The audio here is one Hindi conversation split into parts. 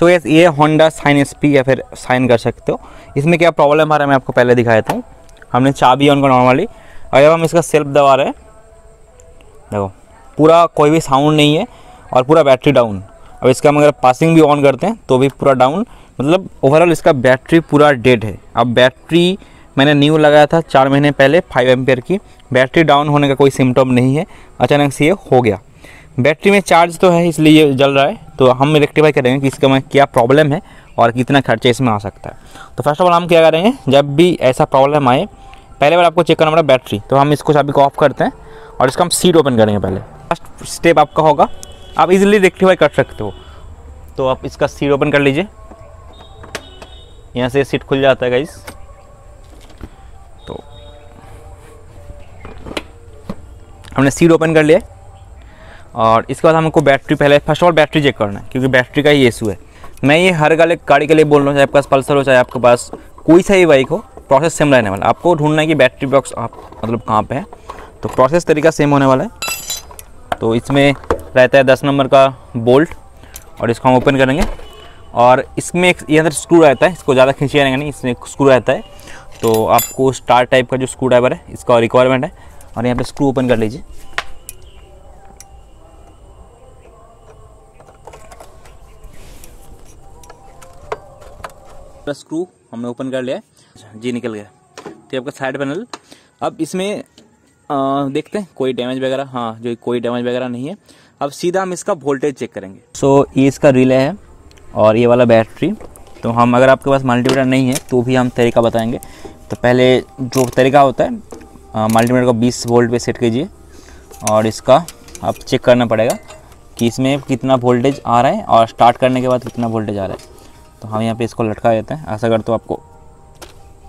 सो so, ये होंडा साइन एस या फिर साइन कर सकते हो। इसमें क्या प्रॉब्लम आ रहा है मैं आपको पहले दिखाया था। हमने चाबी ऑन करना नॉर्मली और जब हम इसका सेल्फ दबा रहे हैं देखो पूरा कोई भी साउंड नहीं है और पूरा बैटरी डाउन अब इसका हम अगर पासिंग भी ऑन करते हैं तो भी पूरा डाउन मतलब ओवरऑल इसका बैटरी पूरा डेड है। अब बैटरी मैंने न्यू लगाया था चार महीने पहले फाइव एम्पेयर की। बैटरी डाउन होने का कोई सिम्टम नहीं है। अचानक से ये हो गया। बैटरी में चार्ज तो है इसलिए ये जल रहा है। तो हम रेक्टिफाई करेंगे कि इसका में क्या प्रॉब्लम है और कितना खर्चा इसमें आ सकता है। तो फ़र्स्ट ऑफ़ ऑल हम क्या करेंगे, जब भी ऐसा प्रॉब्लम आए, पहले बार आपको चेक करना पड़ा बैटरी तो हम इसको को ऑफ़ करते हैं और इसका हम सीट ओपन करेंगे पहले। फ़र्स्ट स्टेप आपका होगा, आप इजीली रेक्टिफाई कर सकते हो। तो आप इसका सीट ओपन कर लीजिए। यहाँ से सीट खुल जाता है गाइस तो हमने सीट ओपन कर लिया। और इसके बाद हमको बैटरी, पहले first of all battery check करना है, क्योंकि बैटरी का ही इशू है। मैं ये हर गाले गाड़ी के लिए बोल रहा हूँ, चाहे आपके पास पल्सर हो, चाहे आपके पास कोई सा ही बाइक हो प्रोसेस सेम रहने वाला आपको ढूंढना है कि बैटरी बॉक्स आप मतलब कहाँ पे है। तो प्रोसेस तरीका सेम होने वाला है। तो इसमें रहता है दस नंबर का बोल्ट और इसको हम ओपन करेंगे। और इसमें एक, ये अंदर स्क्रू रहता है, इसको ज़्यादा खींचे रहेंगे नहीं, इसमें स्क्रू रहता है। तो आपको स्टार टाइप का जो स्क्रू ड्राइवर है, इसका रिक्वायरमेंट है। और यहाँ पे स्क्रू ओपन कर लीजिए। स्क्रू हमने ओपन कर लिया है। जी निकल गया। तो आपका साइड पैनल अब इसमें आ, देखते हैं कोई डैमेज वगैरह हाँ जो कोई डैमेज वगैरह नहीं है। अब सीधा हम इसका वोल्टेज चेक करेंगे। सो so, ये इसका रिले है और ये वाला बैटरी तो हम अगर आपके पास मल्टीमीटर नहीं है तो भी हम तरीका बताएँगे। तो पहले जो तरीका होता है मल्टीमीटर को 20 वोल्ट पे सेट कीजिए और इसका आप चेक करना पड़ेगा कि इसमें कितना वोल्टेज आ रहा है और स्टार्ट करने के बाद कितना वोल्टेज आ रहा है। तो हम यहाँ पे इसको लटका देते हैं। ऐसा अगर तो आपको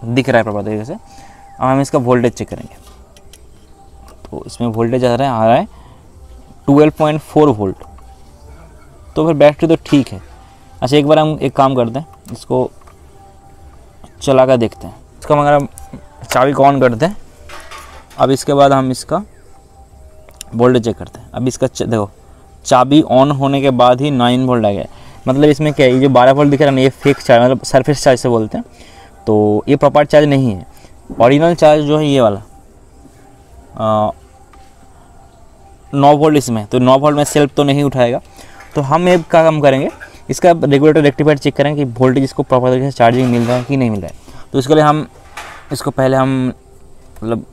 दिख रहा है प्रॉपर तरीके से। अब हम इसका वोल्टेज चेक करेंगे। तो इसमें वोल्टेज आ रहा है, आ रहा है ट्वेल्व पॉइंट फोर वोल्ट तो फिर बैटरी तो ठीक है। अच्छा एक बार हम एक काम करते हैं। इसको चला कर देखते हैं। इसका हम चाबी को ऑन करते हैं, अब इसके बाद हम इसका वोल्टेज चेक करते हैं। अब इसका देखो, चाबी ऑन होने के बाद ही नाइन वोल्ट आ गया। मतलब इसमें क्या है, ये जो बारह वोल्ट दिख रहा है ना, ये फिक्स चार्ज मतलब सरफेस चार्ज से बोलते हैं तो ये प्रॉपर चार्ज नहीं है। ओरिजिनल चार्ज जो है ये वाला नौ वोल्ट इसमें तो नौ वोल्ट में सेल्फ तो नहीं उठाएगा। तो हम एक का काम करेंगे, इसका रेगुलेटर रेक्टिफायर चेक करेंगे कि वोल्टेज इसको प्रॉपर तरीके से चार्जिंग मिल रहा है कि नहीं मिल रहा है। तो इसके लिए हम, इसको पहले हम मतलब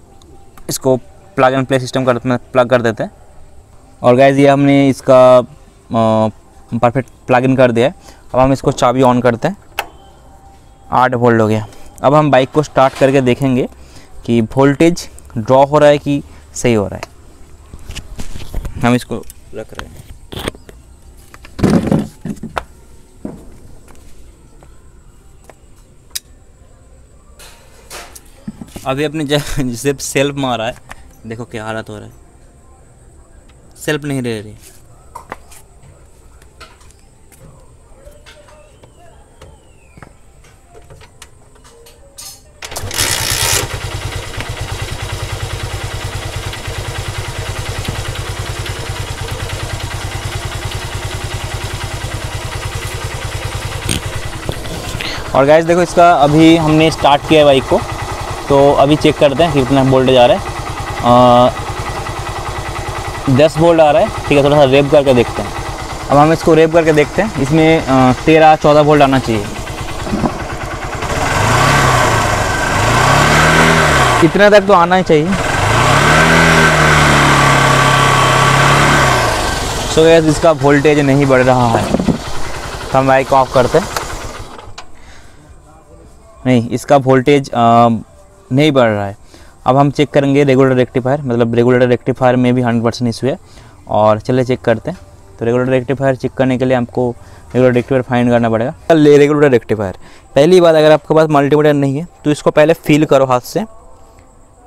इसको प्लग एंड प्ले सिस्टम कर प्लग कर देते हैं। और गैस ये हमने इसका परफेक्ट प्लग इन कर दिया है अब हम इसको चाबी ऑन करते हैं। आठ वोल्ट हो गया। अब हम बाइक को स्टार्ट करके देखेंगे कि वोल्टेज ड्रॉ हो रहा है कि सही हो रहा है। हम इसको रख रहे हैं। अभी अपने जब सेल्फ मारा है। देखो क्या हालत हो रहा है। सेल्फ नहीं रह रही। और गैस देखो इसका अभी हमने स्टार्ट किया है बाइक को। तो अभी चेक करते हैं कितना वोल्टेज आ रहा है। दस वोल्ट आ रहा है। ठीक है, थोड़ा सा रेप करके देखते हैं। अब हम इसको रेप करके देखते हैं। इसमें तेरह, चौदह वोल्ट आना चाहिए। इतना तक तो आना ही चाहिए। सो गैस इसका वोल्टेज नहीं बढ़ रहा है। तो हम बाइक ऑफ़ करते हैं। नहीं, इसका वोल्टेज नहीं बढ़ रहा है। अब हम चेक करेंगे रेगुलर रेक्टिफायर मतलब रेगुलर रेक्टिफायर में भी हंड्रेड परसेंट इशू है। और चले चेक करते हैं। तो रेगुलर रेक्टिफायर चेक करने के लिए आपको रेगुलर रेक्टिफायर फाइंड करना पड़ेगा। रेगुलर रेक्टिफायर पहली बात अगर आपके पास मल्टीमीटर नहीं है तो इसको पहले फील करो हाथ से।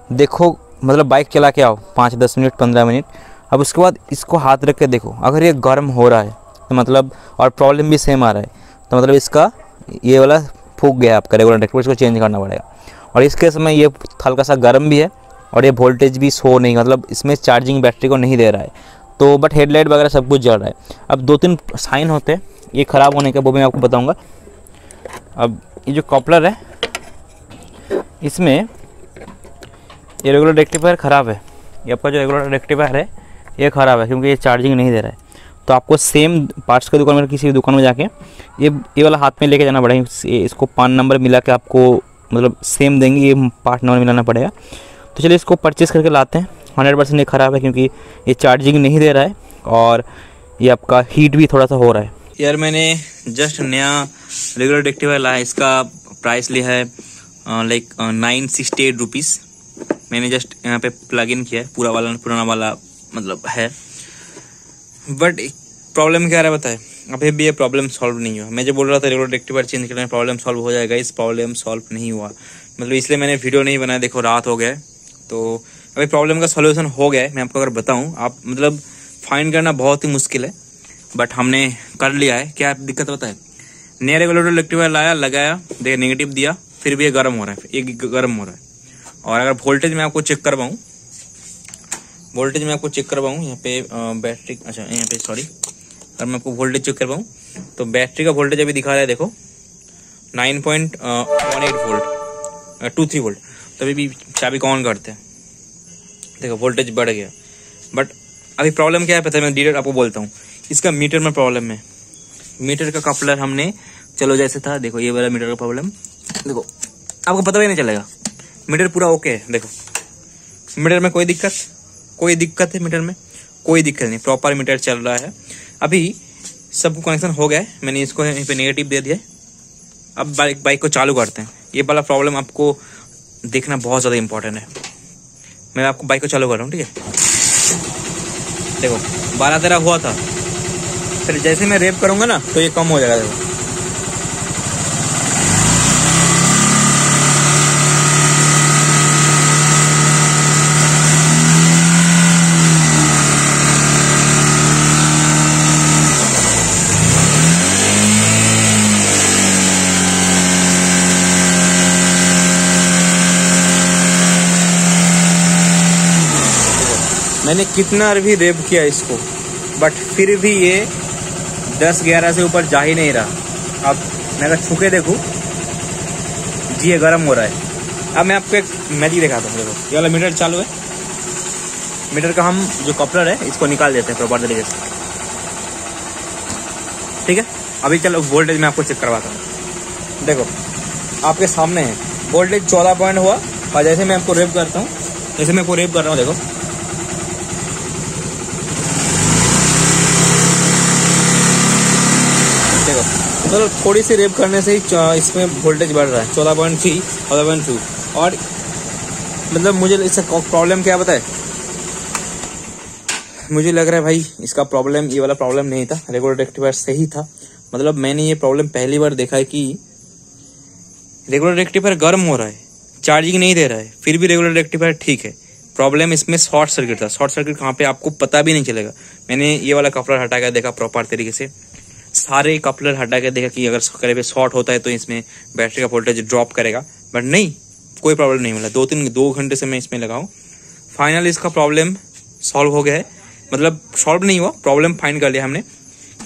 देखो मतलब बाइक चला के आओ, पाँच, दस मिनट, पंद्रह मिनट। अब उसके बाद इसको हाथ रख के देखो, अगर ये गर्म हो रहा है तो मतलब और प्रॉब्लम भी सेम आ रहा है तो मतलब इसका ये वाला फूक गया आपका रेगुलर रेक्टिफायर इसको चेंज करना पड़ेगा। और इस केस में ये हल्का सा गर्म भी है और ये वोल्टेज भी शो नहीं मतलब इसमें चार्जिंग बैटरी को नहीं दे रहा है। तो बट हेडलाइट वगैरह सब कुछ जल रहा है। अब दो तीन साइन होते हैं, ये ख़राब होने का, वो मैं आपको बताऊँगा। अब ये जो कॉपलर है, इसमें ये रेगुलर रेक्टिफायर ख़राब है। ये आपका जो रेगुलर रेक्टिफायर है, ये ख़राब है, क्योंकि ये चार्जिंग नहीं दे रहा है। तो आपको सेम पार्ट्स की दुकान में किसी भी दुकान में जाके ये ये वाला हाथ में लेके जाना पड़ेगा इसको पान नंबर मिला के आपको मतलब सेम देंगे, ये पार्ट नंबर मिलाना पड़ेगा। तो चलिए इसको परचेज़ करके लाते हैं। हंड्रेड परसेंट ये ख़राब है क्योंकि ये चार्जिंग नहीं दे रहा है और ये आपका हीट भी थोड़ा सा हो रहा है। यार मैंने जस्ट नया रेगुलर रेक्टिफायर लाया इसका प्राइस लिया है like nine sixty eight rupees मैंने जस्ट यहाँ पे प्लग इन किया है, पूरा वाला, पुराना वाला मतलब है। बट प्रॉब्लम क्या रहा बताए? अभी भी ये प्रॉब्लम सॉल्व नहीं हुआ। मैं जो बोल रहा था रेगुलर रेक्टिफायर चेंज करने प्रॉब्लम सॉल्व हो जाएगा, इस प्रॉब्लम सॉल्व नहीं हुआ। मतलब इसलिए मैंने वीडियो नहीं बनाया, देखो रात हो गया। तो अभी प्रॉब्लम का सोल्यूशन हो गया है, मैं आपको अगर बताऊँ, आप मतलब फाइंड करना बहुत ही मुश्किल है। बट हमने कर लिया है। क्या दिक्कत होता है नया रेगुलेटर इलेक्ट्रिफायर लाया, लगाया देखिए नेगेटिव दिया, फिर भी ये गर्म हो रहा है ये गर्म हो रहा है। और अगर वोल्टेज में आपको चेक करवाऊँ वोल्टेज में आपको चेक करवाऊँ, यहाँ पे बैटरी अच्छा यहाँ पे सॉरी अगर मैं आपको वोल्टेज चेक करवाऊँ तो बैटरी का वोल्टेज अभी दिखा रहा है, देखो nine point one eight volt two three volt तो अभी भी चाबी को ऑन करते हैं? देखो वोल्टेज बढ़ गया बट अभी प्रॉब्लम क्या है पता है, मैं डीटेल आपको बोलता हूँ, इसका मीटर में प्रॉब्लम है मीटर का कपलर हमने, चलो जैसे था, देखो, ये वाला मीटर का प्रॉब्लम देखो, आपको पता भी नहीं चलेगा मीटर पूरा ओके है, देखो मीटर में कोई दिक्कत? कोई दिक्कत है मीटर में? कोई दिक्कत नहीं प्रॉपर मीटर चल रहा है। अभी सब कनेक्शन हो गया है, मैंने इसको यहीं पे नेगेटिव दे दिया अब बाइक बाइक को चालू करते हैं। ये वाला प्रॉब्लम आपको देखना बहुत ज़्यादा इंपॉर्टेंट है। मैं आपको बाइक को चालू कर रहा हूँ, ठीक है? देखो, बारह तेरह हुआ था। फिर जैसे मैं रेप करूँगा ना तो ये कम हो जाएगा, देखो। मैंने कितना भी रेप किया इसको बट फिर भी ये दस ग्यारह से ऊपर जा ही नहीं रहा। अब मैं अगर छुके देखूँ, जी ये गर्म हो रहा है। अब मैं आपको एक मैजिक दिखाता हूँ, देखो। ये वाला मीटर चालू है। मीटर का हम जो कपलर है, इसको निकाल देते हैं प्रॉपर तरीके से। ठीक है? अभी चलो वोल्टेज मैं आपको चेक करवाता हूँ। देखो, आपके सामने है। वोल्टेज चौदह पॉइंट हुआ, और जैसे मैं आपको रेप करता हूँ, जैसे मैं आपको रेप कर रहा हूँ, देखो। मतलब थोड़ी सी रेप करने से ही इसमें वोल्टेज बढ़ रहा है। चौदह पॉइंट थ्री चौदह पॉइंट टू और मतलब मुझे इससे प्रॉब्लम क्या बताए मुझे लग रहा है भाई, इसका प्रॉब्लम ये वाला प्रॉब्लम नहीं था। रेगुलर रेक्टिफायर सही था। मतलब मैंने ये प्रॉब्लम पहली बार देखा है कि रेगुलर रेक्टिफायर गर्म हो रहा है चार्जिंग नहीं दे रहा है, फिर भी रेगुलर रेक्टिफायर ठीक है। प्रॉब्लम इसमें शॉर्ट सर्किट था। शॉर्ट सर्किट कहाँ पे आपको पता भी नहीं चलेगा। मैंने ये वाला कपड़ा हटा कर देखा प्रॉपर तरीके से। सारे कपलर हटा के देखा कि अगर कहीं पे शॉर्ट होता है तो इसमें बैटरी का वोल्टेज ड्रॉप करेगा। बट नहीं, कोई प्रॉब्लम नहीं मिला। दो तीन, दो घंटे से मैं इसमें लगाऊँ फाइनल इसका प्रॉब्लम सॉल्व हो गया है। मतलब सॉल्व नहीं हुआ प्रॉब्लम फाइंड कर लिया हमने।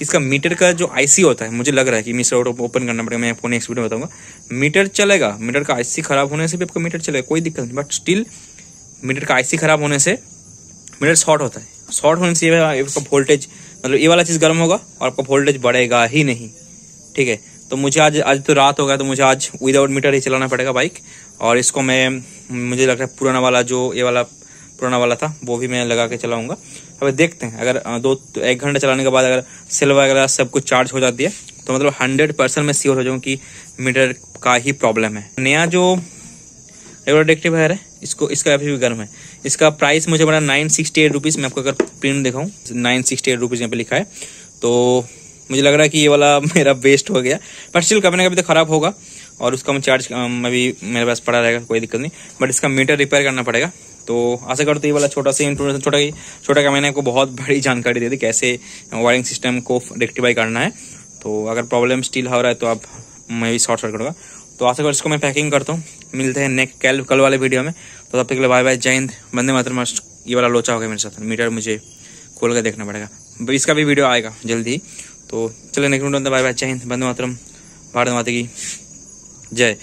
इसका मीटर का जो आईसी होता है, मुझे लग रहा है कि मीटर ओपन करना पड़ेगा, मैं आपको नेक्स्ट वीडियो बताऊँगा। मीटर चलेगा। मीटर का आईसी खराब होने से भी आपका मीटर चलेगा, कोई दिक्कत नहीं। बट स्टिल मीटर का आईसी खराब होने से मीटर शॉर्ट होता है। शॉर्ट होने से वोल्टेज मतलब ये वाला चीज़ गर्म होगा और आपका वोल्टेज बढ़ेगा ही नहीं। ठीक है? तो मुझे आज आज तो रात हो गया तो मुझे आज विदाउट मीटर ही चलाना पड़ेगा बाइक और इसको मैं, मुझे लग रहा है पुराना वाला जो ये वाला, पुराना वाला था, वो भी मैं लगा के चलाऊँगा। अब देखते हैं, अगर दो तो एक घंटा चलाने के बाद अगर सेल वगैरह सब कुछ चार्ज हो जाती है तो मतलब हंड्रेड परसेंट मैं श्योर हो जाऊँ कि मीटर का ही प्रॉब्लम है। नया जो रेगुलर है इसको, इसका अभी भी गर्म है। इसका प्राइस मुझे बड़ा नाइन सिक्सटी एट रुपीज़ मैं आपको अगर प्रिंट दिखाऊँ नाइन सिक्सटी एट रुपीज़ यहाँ पे लिखा है। तो मुझे लग रहा है कि ये वाला मेरा वेस्ट हो गया। बट स्टिल कभी ना कभी तो खराब होगा, और उसका मैं चार्ज अभी मेरे पास पड़ा रहेगा, कोई दिक्कत नहीं। बट इसका मीटर रिपेयर करना पड़ेगा। तो आशा करते ये वाला छोटा सा इंट्रोडक्शन छोटा ही, छोटा का मैंने आपको बहुत बड़ी जानकारी दे दी, कैसे वायरिंग सिस्टम को रेक्टिफाई करना है। तो अगर प्रॉब्लम स्टिल हो रहा है तो आप मैं भी शॉर्ट सर्किट होगा तो आशा कर इसको मैं पैकिंग करता हूँ, मिलते हैं नेक्स्ट कल कल वाले वीडियो में। तो तब तक बाय बाय जय हिंद बंदे मात्र ये वाला लोचा हो गया मेरे साथ मीटर मुझे खोल कर देखना पड़ेगा। इसका भी वीडियो आएगा जल्दी। तो चलो नेक्स्ट बाय बाय जय हिंद बंदे मातरम। भारत माता की जय।